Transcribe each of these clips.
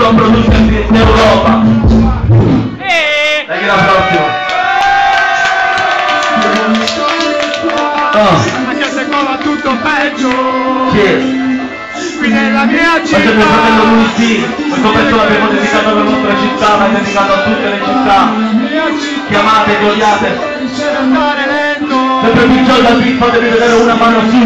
top producer d'Europa. E Dai la prossima. Oh, anche se qua tutto peggio. cheers. Qui Questo è mio fratello città. Luigi, questo pezzo l'abbiamo dedicato città, l'ha dedicato a tutte le città. Città. Chiamate, lento. Sempre più giorno fatevi vedere una mano su.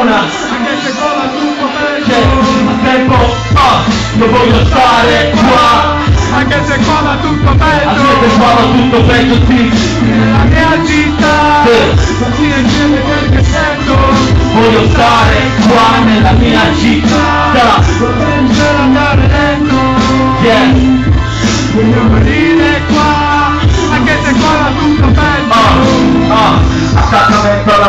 Una. Anche se va tutto C'è peggio. tempo, ah, io voglio stare qua. Anche se qua va tutto Anche se peggio. qua va tutto peggio, sì. Nella mia città. Non si riceve quel che sento. Voglio stare qua nella mia città.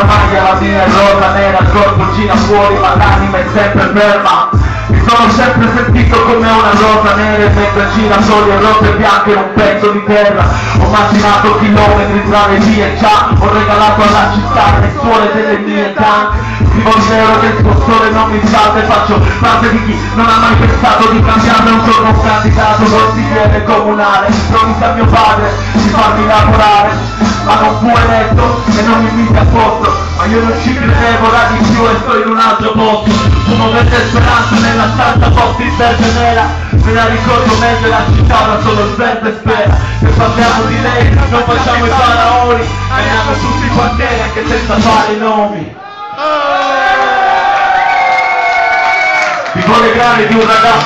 Alla maglia, la mia è rosa, nera, il corpo gira fuori, ma l'anima è sempre ferma. Mi sono sempre sentito come una rosa nera mentre gira soli e rosse e bianche in un pezzo di terra. Ho macinato chilometri tra le vie, già ho regalato alla città le suole delle mie tante. Il nero del suo sole non mi salta e faccio parte di chi non ha mai pensato di cambiare un giorno un candidato consigliere comunale. Provvisa mio padre di farmi lavorare, ma non io non ci credevo, ora di più e sto in un altro posto. Fumo verde speranza nella stanza posti in verde nera. Me la ricordo meglio la città, ora solo il verde spera. Se parliamo di lei, non facciamo i faraoni. Veniamo tutti i quartieri anche senza fare i nomi. Di cuore grande di un ragazzo